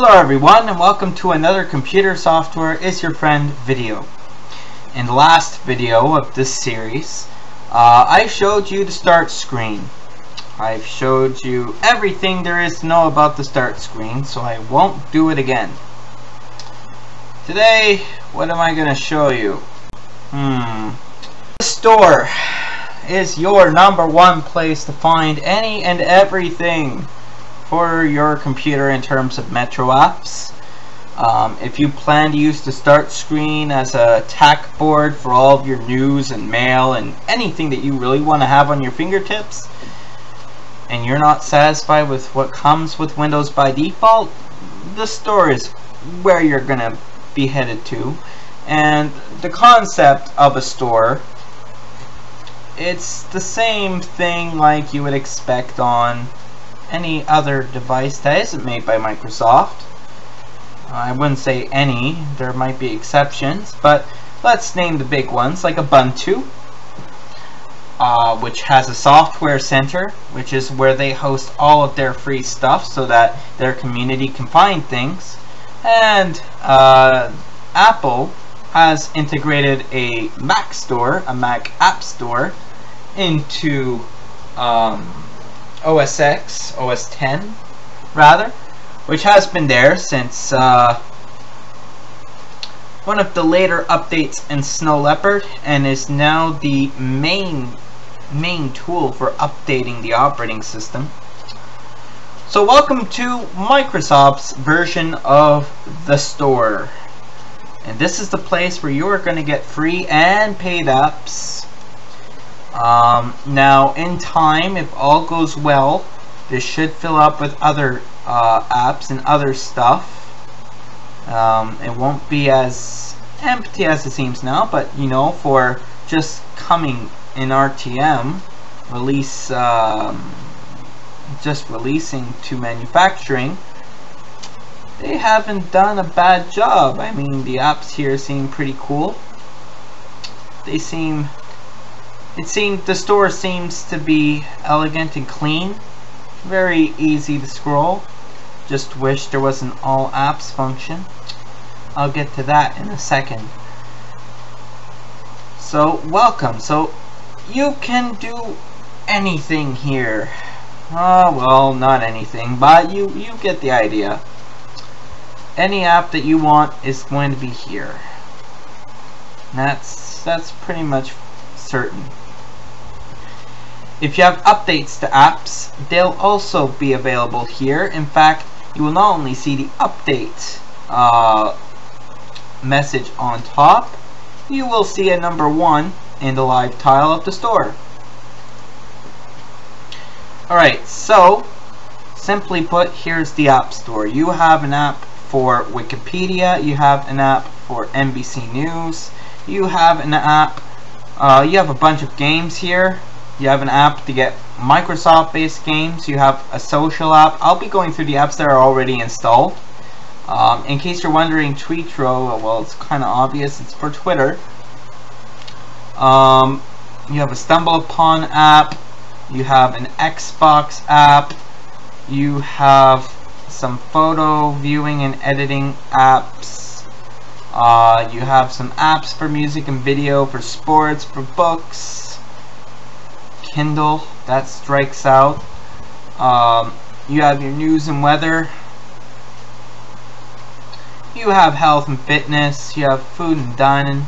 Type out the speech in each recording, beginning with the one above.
Hello everyone and welcome to another Computer Software is Your Friend video. In the last video of this series, uh, I showed you the start screen. I've showed you everything there is to know about the start screen, so I won't do it again. Today, what am I going to show you? Hmm. The store is your number one place to find any and everything for your computer in terms of Metro apps. Um, if you plan to use the start screen as a tack board for all of your news and mail and anything that you really want to have on your fingertips, and you're not satisfied with what comes with Windows by default, the store is where you're going to be headed to. And the concept of a store, it's the same thing like you would expect on any other device that isn't made by Microsoft. I wouldn't say any, there might be exceptions, but let's name the big ones, like Ubuntu, uh, which has a software center, which is where they host all of their free stuff so that their community can find things. And uh, Apple has integrated a Mac store, a Mac App Store, into um, OS X, OS 10, rather, which has been there since uh, one of the later updates in Snow Leopard and is now the main main tool for updating the operating system. So welcome to Microsoft's version of the store. And this is the place where you're going to get free and paid apps um, now, in time, if all goes well, this should fill up with other uh, apps and other stuff. Um, it won't be as empty as it seems now, but you know, for just coming in RTM, release, um, just releasing to manufacturing, they haven't done a bad job. I mean, the apps here seem pretty cool. They seem it seems the store seems to be elegant and clean. Very easy to scroll. Just wish there was an all apps function. I'll get to that in a second. So welcome. So you can do anything here. Oh well, not anything, but you you get the idea. Any app that you want is going to be here. That's that's pretty much certain. If you have updates to apps, they'll also be available here. In fact, you will not only see the update uh, message on top, you will see a number one in the live tile of the store. Alright, so simply put, here's the App Store. You have an app for Wikipedia, you have an app for NBC News, you have an app, uh, you have a bunch of games here, you have an app to get Microsoft based games, you have a social app. I'll be going through the apps that are already installed. Um, in case you're wondering, Tweetro, well, it's kind of obvious, it's for Twitter. Um, you have a StumbleUpon app, you have an Xbox app, you have some photo viewing and editing apps, uh, you have some apps for music and video, for sports, for books, Kindle, that strikes out. Um, you have your news and weather. You have health and fitness. You have food and dining.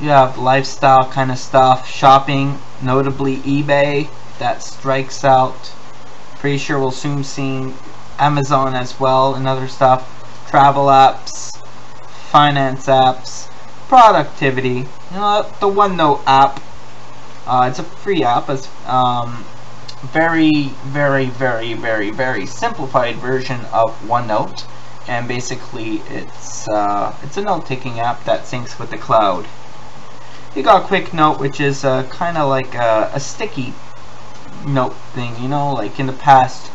You have lifestyle kind of stuff. Shopping, notably eBay, that strikes out. Pretty sure we'll soon see Amazon as well and other stuff. Travel apps, finance apps, productivity. You know, the OneNote app uh, it's a free app. It's um, very, very, very, very, very simplified version of OneNote, and basically it's uh, it's a note-taking app that syncs with the cloud. You got QuickNote, which is uh, kind of like a, a, sticky note thing. You know, like in the past,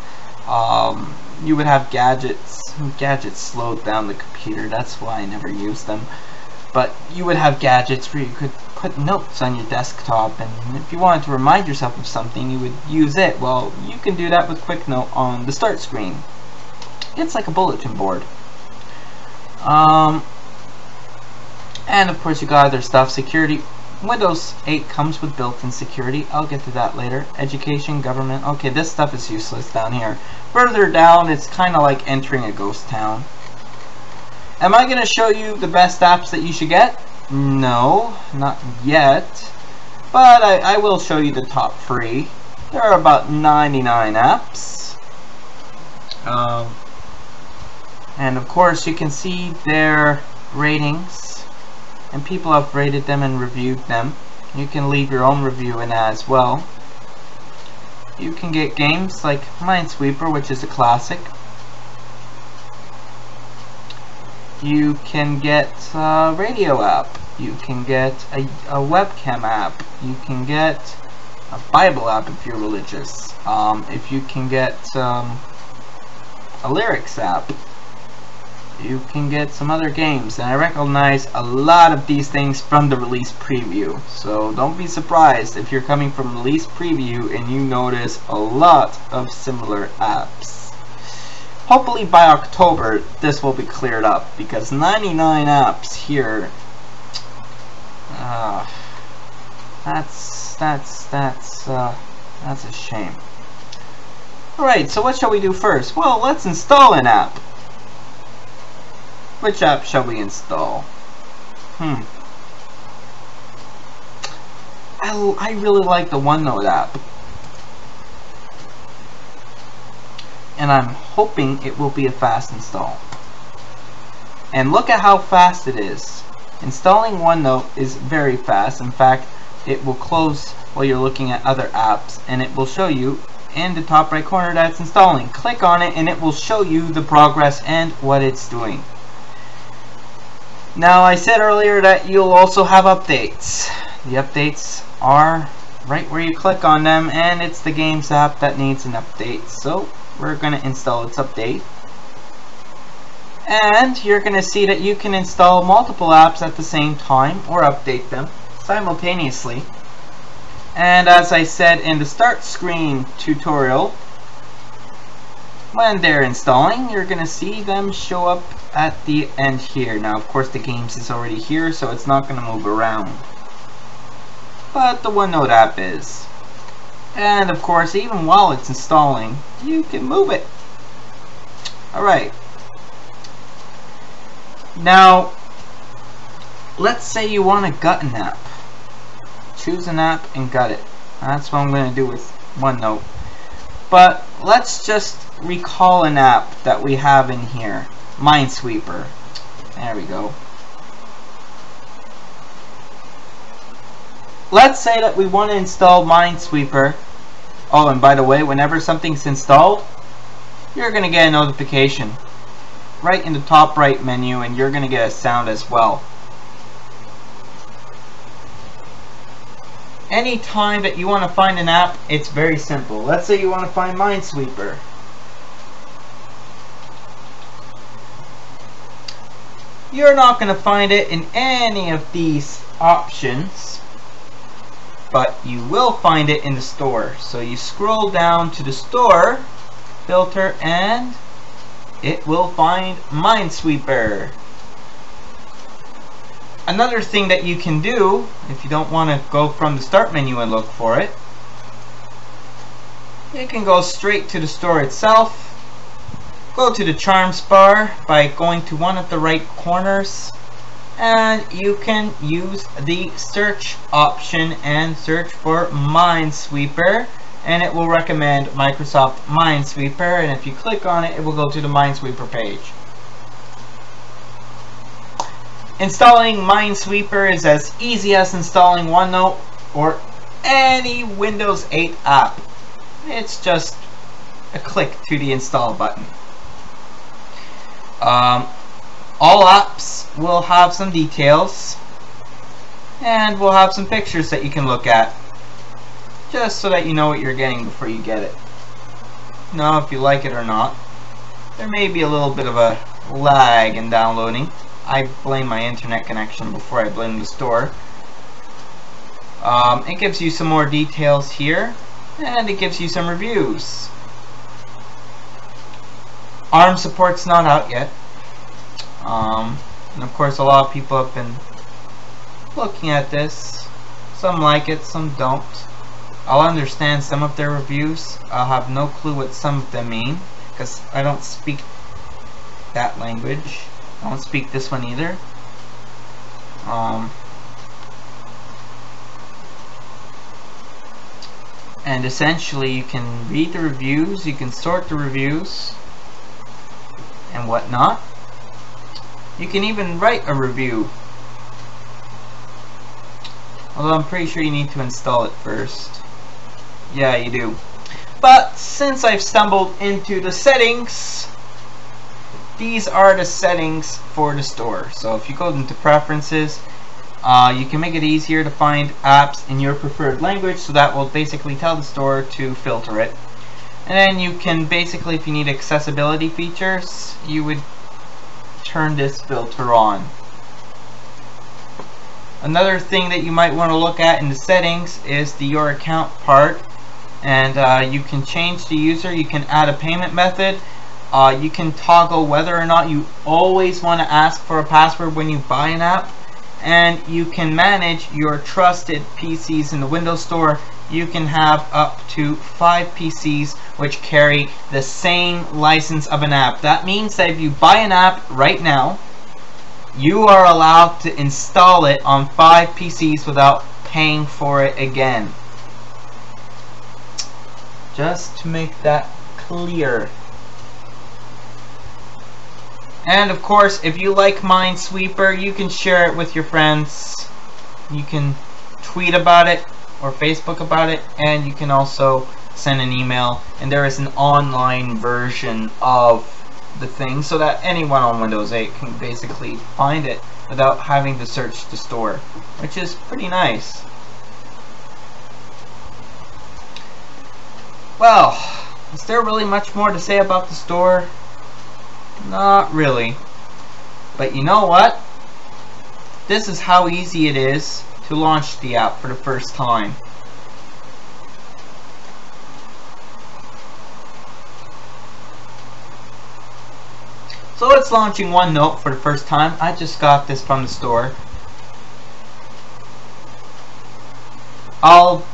um, you would have gadgets. Gadgets slowed down the computer. That's why I never used them. But you would have gadgets where you could put notes on your desktop and if you wanted to remind yourself of something you would use it. Well, you can do that with Quick Note on the start screen. it's like a bulletin board. Um, and of course you got other stuff, security. Windows 8 comes with built-in security. I'll get to that later. Education, government. Okay, this stuff is useless down here. Further down, it's kind of like entering a ghost town. Am I going to show you the best apps that you should get? No, not yet. But I, I will show you the top three. There are about 99 apps. Um, and of course you can see their ratings and people have rated them and reviewed them. You can leave your own review in as well. You can get games like Minesweeper, which is a classic. You can get a radio app. You can get a, a webcam app. You can get a Bible app if you're religious. Um, if you can get um, a lyrics app you can get some other games and I recognize a lot of these things from the release preview so don't be surprised if you're coming from release preview and you notice a lot of similar apps hopefully by October this will be cleared up because 99 apps here uh, that's that's that's uh, that's a shame alright so what shall we do first well let's install an app which app shall we install? Hmm. I, I really like the OneNote app. And I'm hoping it will be a fast install. And look at how fast it is. Installing OneNote is very fast. In fact, it will close while you're looking at other apps and it will show you in the top right corner that it's installing. Click on it and it will show you the progress and what it's doing. Now I said earlier that you'll also have updates. The updates are right where you click on them and it's the games app that needs an update. So we're going to install its update. And you're going to see that you can install multiple apps at the same time or update them simultaneously. And as I said in the start screen tutorial, when they're installing, you're going to see them show up at the end here. Now, of course, the games is already here, so it's not going to move around. But the OneNote app is. And, of course, even while it's installing, you can move it. Alright. Now, let's say you want to gut an app. Choose an app and gut it. That's what I'm going to do with OneNote. But let's just recall an app that we have in here. Minesweeper. There we go. Let's say that we want to install Minesweeper. Oh, and by the way, whenever something's installed, you're going to get a notification right in the top right menu and you're going to get a sound as well. Any time that you want to find an app, it's very simple. Let's say you want to find Minesweeper. You're not going to find it in any of these options, but you will find it in the store. So you scroll down to the store, filter, and it will find Minesweeper. Another thing that you can do, if you don't want to go from the start menu and look for it, you can go straight to the store itself Go to the charms bar by going to one of the right corners and you can use the search option and search for Minesweeper and it will recommend Microsoft Minesweeper and if you click on it it will go to the Minesweeper page. Installing Minesweeper is as easy as installing OneNote or any Windows 8 app. It's just a click to the install button. Um, all apps will have some details and we'll have some pictures that you can look at just so that you know what you're getting before you get it. Now if you like it or not. There may be a little bit of a lag in downloading. I blame my internet connection before I blame the store. Um, it gives you some more details here and it gives you some reviews. ARM support's not out yet. Um, and of course, a lot of people have been looking at this. Some like it, some don't. I'll understand some of their reviews. I'll have no clue what some of them mean because I don't speak that language. I don't speak this one either. Um, and essentially you can read the reviews, you can sort the reviews and whatnot. You can even write a review. Although I'm pretty sure you need to install it first. Yeah, you do. But since I've stumbled into the settings, these are the settings for the store. So if you go into preferences, uh, you can make it easier to find apps in your preferred language so that will basically tell the store to filter it. And then you can basically, if you need accessibility features, you would turn this filter on. Another thing that you might want to look at in the settings is the your account part and uh, you can change the user, you can add a payment method, uh, you can toggle whether or not you always want to ask for a password when you buy an app and you can manage your trusted PCs in the Windows Store. You can have up to five PCs which carry the same license of an app. That means that if you buy an app right now, you are allowed to install it on five PCs without paying for it again. Just to make that clear. And of course, if you like Minesweeper, you can share it with your friends. You can tweet about it or Facebook about it, and you can also send an email. And there is an online version of the thing so that anyone on Windows 8 can basically find it without having to search the store, which is pretty nice. Well, is there really much more to say about the store? Not really. But you know what? This is how easy it is to launch the app for the first time. So it's launching OneNote for the first time. I just got this from the store. I'll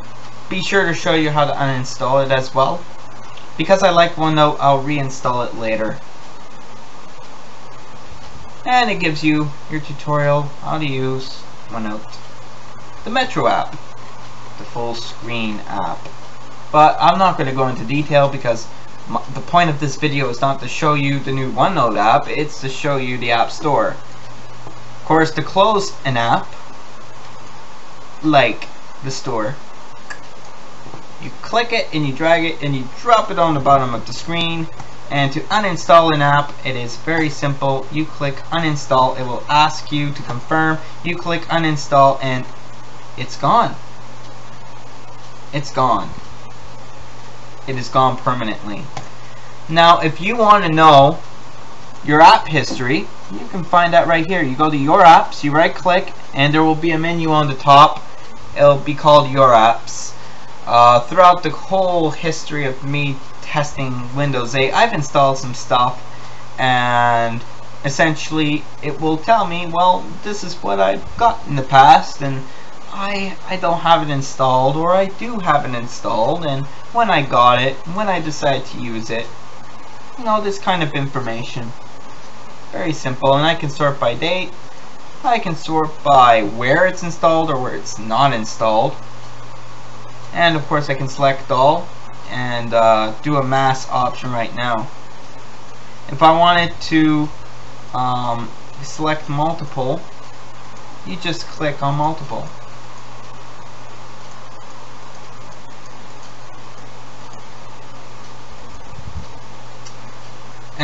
be sure to show you how to uninstall it as well. Because I like OneNote, I'll reinstall it later and it gives you your tutorial how to use OneNote. The Metro app, the full screen app. But I'm not going to go into detail because the point of this video is not to show you the new OneNote app, it's to show you the App Store. Of course, to close an app, like the store, you click it and you drag it and you drop it on the bottom of the screen and to uninstall an app, it is very simple. You click uninstall, it will ask you to confirm. You click uninstall and it's gone. It's gone. It is gone permanently. Now, if you want to know your app history, you can find that right here. You go to your apps, you right click, and there will be a menu on the top. It'll be called your apps. Uh, throughout the whole history of me testing Windows 8, I've installed some stuff and essentially it will tell me, well, this is what I've got in the past and I, I don't have it installed or I do have it installed and when I got it, when I decided to use it, you know, this kind of information. Very simple and I can sort by date, I can sort by where it's installed or where it's not installed and of course I can select all and uh, do a mass option right now. If I wanted to um, select multiple, you just click on multiple.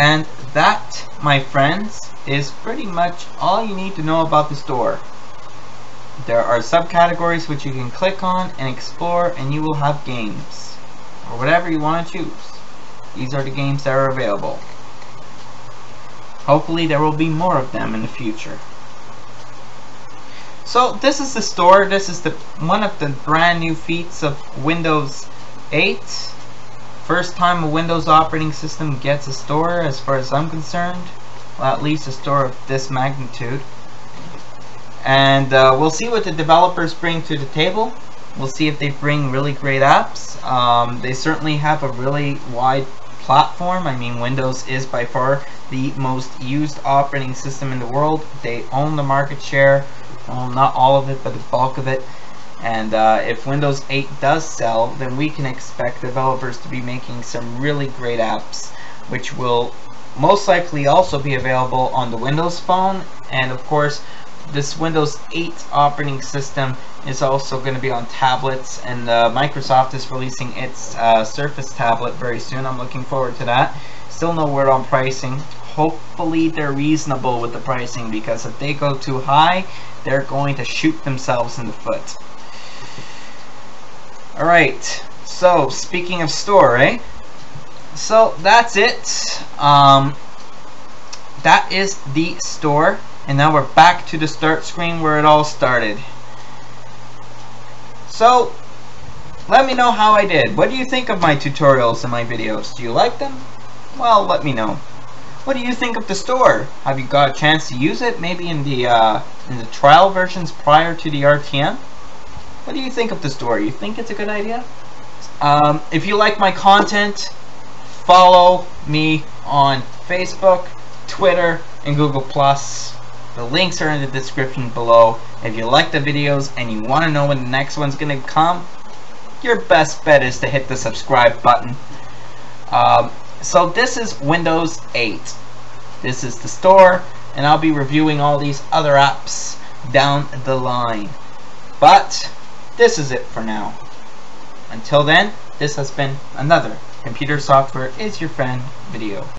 And that, my friends, is pretty much all you need to know about the store. There are subcategories which you can click on and explore and you will have games or whatever you want to choose. These are the games that are available. Hopefully there will be more of them in the future. So this is the store. This is the one of the brand new feats of Windows 8. First time a Windows operating system gets a store, as far as I'm concerned. Well, at least a store of this magnitude. And uh, we'll see what the developers bring to the table. We'll see if they bring really great apps. Um, they certainly have a really wide platform. I mean, Windows is by far the most used operating system in the world. They own the market share. Well, not all of it, but the bulk of it. And uh, if Windows 8 does sell, then we can expect developers to be making some really great apps, which will most likely also be available on the Windows Phone. And of course, this Windows 8 operating system is also going to be on tablets, and uh, Microsoft is releasing its uh, Surface tablet very soon. I'm looking forward to that. Still no word on pricing. Hopefully they're reasonable with the pricing because if they go too high, they're going to shoot themselves in the foot. Alright, so speaking of store, eh? So that's it. Um, that is the store. And now we're back to the start screen where it all started. So, let me know how I did. What do you think of my tutorials and my videos? Do you like them? Well, let me know. What do you think of the store? Have you got a chance to use it? Maybe in the uh, in the trial versions prior to the RTM? What do you think of the story? You think it's a good idea? Um, if you like my content, follow me on Facebook, Twitter, and Google+. The links are in the description below. If you like the videos and you want to know when the next one's going to come, your best bet is to hit the subscribe button. Um, so this is Windows 8. This is the store, and I'll be reviewing all these other apps down the line. But this is it for now. Until then, this has been another Computer Software is Your Friend video.